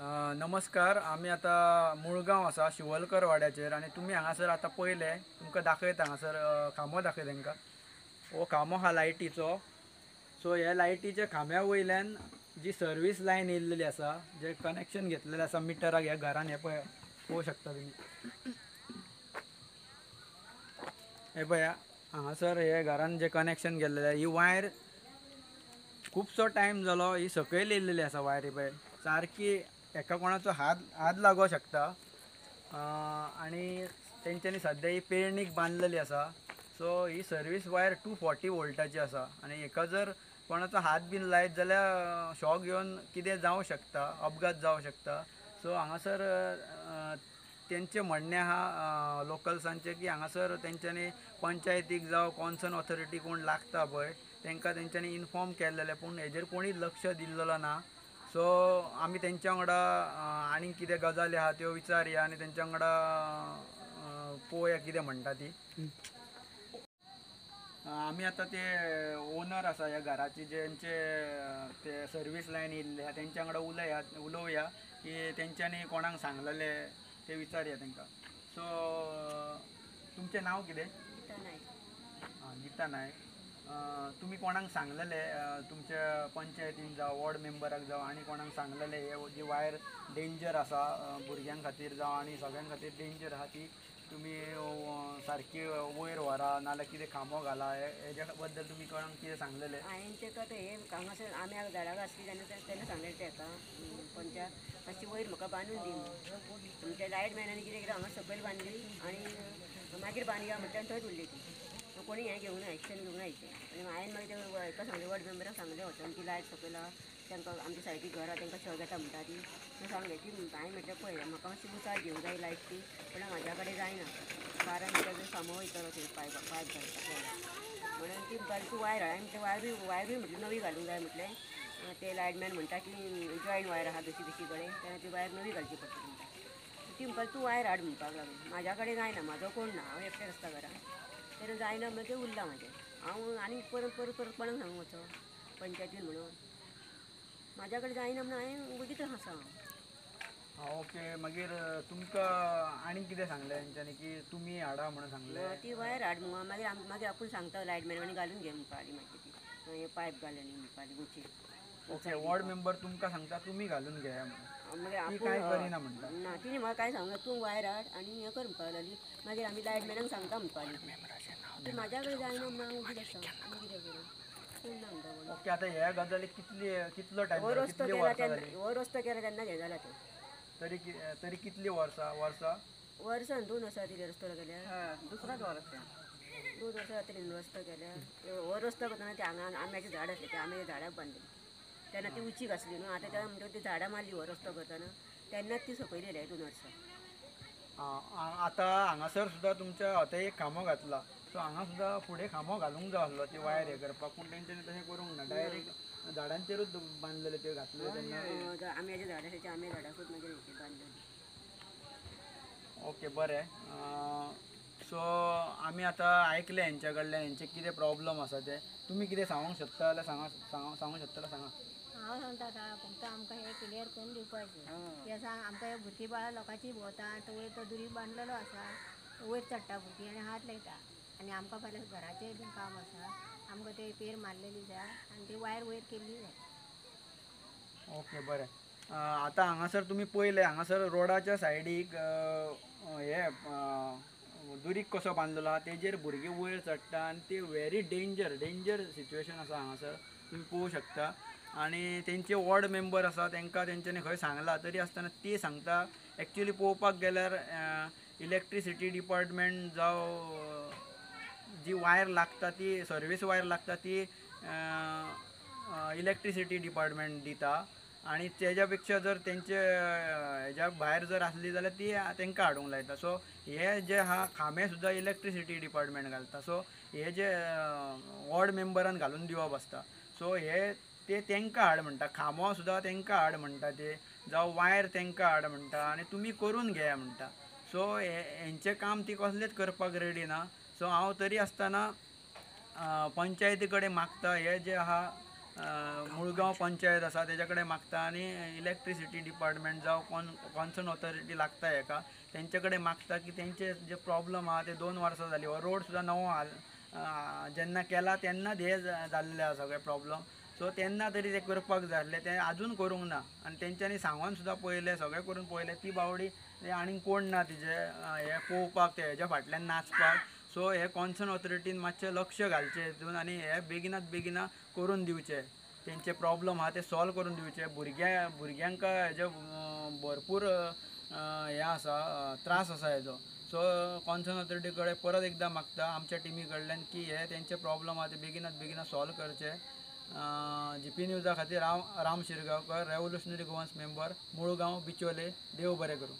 नमस्कार आमी आतां मुळगांव आसा शिवलकर वाड्याचेर आनी तुमी हांगासर आतां पयले तुमकां दाखयता हांगासर खांबो दाखय तांकां. हो खांबो हा लायटीचो. सो हे लायटीच्या खांब्या वयल्यान जी सर्वीस लायन येयल्लेली आसा जे कनेक्शन घेतलेलें आसा मिटराक ह्या घरान हे पळय पळोवं शकता तुमी. हे पळय हांगासर हे घरान जे कनेक्शन गेल्लेलें ही वायर खुबसो टायम जालो ही सकयल येयल्लेली आसा वायर ही पळय. सारकी एका कोणाचो हात हात लागो शकता. आणि आनी तेंच्यांनी सद्या ही पेरणीक बांदलेली आसा सो ही सर्वीस वायर टू फॉर्टी वोल्टाची आसा आनी हेका जर कोणाचो हात बीन लायत जाल्यार शॉक येवन कितें जावं शकता अपघात जावं शकता. सो हांगासर तेंचें म्हणणें आहा लोकल्सांचें की हांगासर तेंच्यांनी पंचायतीक जावं कॉन्सर्न ऑथॉरिटी कोण लागता पळय तेंकां तेंच्यांनी इन्फॉर्म केल्लेलें पूण हेजेर कोणीच लक्ष दिल्लेलो ना. सो आमी तेंच्या वांगडा आनीक कितें गजाली आहा त्यो विचारया आनी तेंच्या वांगडा पळोवया कितें म्हणटा ती. आमी आतां ते ओनर आसा ह्या घराचे जेंचे ते सर्वीस लायन येयल्ले आहा तेंच्या वांगडा उलया उलोवया की तेंच्यांनी कोणाक सांगलेले ते विचारया तेंकां सो तुमचें नांव कितें? आं, गीता नायक तुमी कोणाक सांगलेले तुमच्या पंचायतीन जावं वॉर्ड मेंबराक जावं आनी कोणाक सांगलेले हे जी वायर डेंजर आसा भुरग्यां खातीर जावं आनी सगळ्यां खातीर डेंजर आहा ती तुमी सारकी वयर व्हरा नाजाल्यार कितें खांबो घाला हेज्या बद्दल तुमी कोणाक कितें सांगलेले? हांवें तेका ते हे हांगासर आम्याक झाडाक आसली तेन्ना ते- तेन्ना सांगलें तेका हं, मातशी वयर म्हाका बांदून दी. तुमच्या लायट मॅनांनी कितें केलें हांगा सकयल बांदली आनी मागीर बांदया म्हटल्यार थंयच उरली ती. मग कोणी हें घेऊन ना एक्शन घेवं ना आनी हांवें मागीर ते व- हेका सांगलें वॉर्ड मेंबराक सांगलें वचोन की लायट सकयल तांकां आमच्या सायडीक घर आहा तांकां शॉक येता म्हणटा ती. मग सांगलें की हांवें म्हटलें पळय म्हाका मातशी उसार घेवंक जाय लायट ती पण म्हाज्या कडेन जायना बारा मिनटाचो फामो वयतलो थंय पायप पायप घालपाक म्हणून ती म्हणपाली तूं वायर हांवें ते वायरूय वायरूय म्हटली नवी घालूंक जाय म्हटलें. ते लायटमॅन म्हणटा की जॉयन वायर आहा दुसरी दुसरी कडेन तेन्ना ती वायर नवी घालची पडटा म्हणटा ती म्हणपाली तूं वायर हाड म्हणपाक लागून म्हाज्या कडेन जायना म्हाजो कोण ना हांव एकटें आसता घरा तेन्ना जायना म्हणून तें उरलां म्हाजें हांव आनी परत परत परत कोणाक सांगूं वचो पंचायतीन म्हणून. म्हाज्या कडेन जायना म्हणून हांवें उगीच आसा हांव ओके. मागीर तुमकां आनी कितें सांगलें तेंच्यांनी की तुमी हाडा म्हणून सांगलें? ती वायर हाड. मग मागीर आम मागीर आपूण सांगता लायटमॅन आनी घालून घे म्हणपाली मागीर ती. मागीर पायप घालून म्हणपाली गुची ओके वॉर्ड मेंबर तुमकां सांगता तुमी घालून घ्या. म्हणून मागीर ती काय आपूण करिना म्हणटा ना तिने म्हाका काय सांगलें तूं वायर हाड आनी हें कर म्हणपाक लागली मागीर आमी लायटमॅनाक सांगता म्हणपाली कडेन जायना कोण ना म्हणटा कोण ओके आता ह्या गजालीक कितली कितलो टायम हो रस्तो कितली केला वर्सां जाली तेन्ना हो रस्तो केला तेन्ना हें जालां तें. तरी कि- तरी कितली वर्सां वर्सां वर्सान दोन वर्सां जाली रस्तो केल्यार दुसराच वर्ष दोन वर्सां जातली रस्तो केल्यार हो रस्तो करतना ते हांगा आंब्याचे झाड आसले ते आंब्याच्या झाडाक बांदले तेन्ना ती उंची घासली न्हू आतां तेन्ना म्हणटा ती झाडां मारली हो रस्तो करतना. तेन्नाच ती सकयल येयल्या दोन वर्सां आ- आ- आतां हांगासर सुद्दां तुमच्या आतां एक खांबो घातला. सो हांगा सुद्दां फुडें खांबो घालूंक जाय आसलो ती वायर हे करपाक. पूण तेंच्यांनी तशें करूंक ना. डायरेक्ट झाडांचेरूच बांदलेले ते घातले तेन्ना अं, ज- आंब्याचे झाड आसले ते आंब्या झाडाकूच मागीर हेची बांदलेली ओके बरें सो आमी आतां आयकलें हेंच्या कडल्यान हेंचे कितें प्रॉब्लम आसा ते. तुमी कितें सांगूंक शकता जाल्यार सांगा सांग- सांगूंक शकता जाल्यार सांगा. हांव सांगता का फक्त आमकां हे क्लियर करून दिवपाचें. हे. सांग आमकां हे भुरगीं बाळां लोकांची भोंवता तो वयर तो दुरी बांदलेलो आसा. वयर चडटा भुरगीं आनी हात लायता. आनी आमकां फाल्यां घराचेंय बीन काम आसा. आमकां ते पेर मारलेली जाय आनी ती वायर वयर केल्ली जाय ओके बरें. आतां हांगासर तुमी पयले हांगासर रोडाच्या सायडीक हे दुरीक कसो बांदलेलो आहा तेजेर भुरगीं वयर चडटा आनी ती व्हेरी डेंजर डेंजर सिच्युएशन आसा हांगासर. तुमी पळोवंक शकता. आनी तेंचे वॉर्ड मेंबर आसा तेंकां तेंच्यांनी खंय सांगलां तरी आसतना ती सांगता. एक्चुली पळोवपाक गेल्यार इलेक्ट्रिसिटी डिपार्टमेंट जावं जी वायर लागता ती सर्वीस वायर लागता ती इलेक्ट्रिसिटी डिपार्टमेंट दिता. आनी तेज्या पेक्षा जर तेंचे हेज्या भायर जर आसली जाल्यार ती तेंकां हाडूंक लायता. सो हे जे आहा खांबे सुद्दां इलेक्ट्रिसिटी डिपार्टमेंट घालता. सो हे जे वॉर्ड मेंबरान घालून दिवप आसता सो हे ते तेंकां हाड म्हणटा. खांबो सुद्दां तेंकां हाड म्हणटा ते. जावं वायर तेंकां हाड म्हणटा. आनी तुमी करून घेया म्हणटा. सो हे हेंचें काम ती कसलेंच करपाक रेडी ना. सो हांव तरी आसतना पंचायती कडेन मागता हे जे आहा मुळगांव पंचायत आसा तेजे कडेन मागता आनी इलेक्ट्रिसिटी डिपार्टमेंट जावं कॉन कॉन्सर्न ऑथॉरिटी लागता हेका तेंचे कडेन मागता की तेंचे जे प्रॉब्लम आहा ते दोन वर्सां जाली हो रोड सुद्दां नवो हाल जेन्ना केला तेन्नाच हे जा- जाल्ले आहा सगळे प्रॉब्लम सो तेन्ना तरी ते करपाक जाय आसलें ते आजून करूंक ना. आनी तेंच्यांनी सांगून सुद्दां पळयलें सगळें करून पळयलें ती बावडी ते आनीक कोण ना तिचे हे पळोवपाक ते हेच्या फाटल्यान नाचपाक. सो हे कॉन्सर्न ऑथॉरिटीन मातशें लक्ष घालचें हितून आनी हे बेगिनात बेगिना करून दिवचे तेंचे प्रॉब्लम आहा ते सॉल्व करून दिवचे भुरग्या भुरग्यांक हेजे भरपूर हें हे आसा त्रास आसा हेजो सो कॉन्सर्न ऑथॉरिटी कडेन परत एकदां मागता आमच्या टिमी कडल्यान की हे तेंचे प्रॉब्लम आहा ते बेगिनात बेगिना सॉल्व करचे. जी पी न्यूजा खातीर हांव Ram Shirgaonkar revolutionary Goans member Mulgaon Bicholim देव बरें करूं.